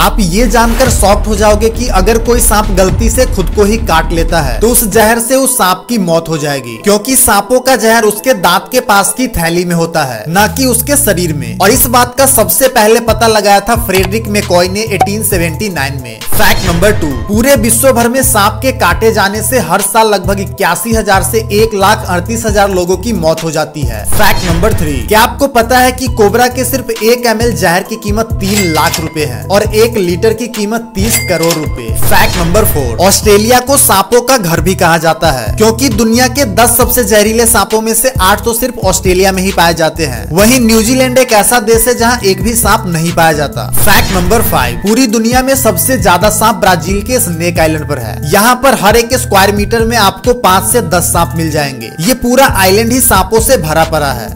आप ये जानकर शॉक्ट हो जाओगे कि अगर कोई सांप गलती से खुद को ही काट लेता है तो उस जहर से उस सांप की मौत हो जाएगी। क्योंकि सांपों का जहर उसके दांत के पास की थैली में होता है, न कि उसके शरीर में। और इस बात का सबसे पहले पता लगाया था फ्रेडरिक मेकॉय ने 1879 में। फैक्ट नंबर टू, पूरे विश्व भर में सांप के काटे जाने से हर साल लगभग इक्यासी हज़ार से एक लाख अड़तीस हज़ार लोगों की मौत हो जाती है। फैक्ट नंबर थ्री, क्या आपको पता है कि कोबरा के सिर्फ़ एक एम जहर की कीमत तीन लाख रुपए है? और एक लीटर की कीमत तीस करोड़ रुपए। फैक्ट नंबर फोर ऑस्ट्रेलिया को सांपों का घर भी कहा जाता है, क्योंकि दुनिया के दस सबसे जहरीले सांपों में से आठ तो सिर्फ़ ऑस्ट्रेलिया में ही पाए जाते हैं। वहीं न्यूजीलैंड एक ऐसा देश है जहाँ एक भी सांप नहीं पाया जाता। फैक्ट नंबर फाइव पूरी दुनिया में सबसे ज़्यादा सांप ब्राज़ील के स्नेक आइलैंड पर है। यहाँ पर हर एक स्क्वायर मीटर में आपको पाँच से दस सांप मिल जाएँगे। ये पूरा आइलैंड ही सांपों से भरा पड़ा है।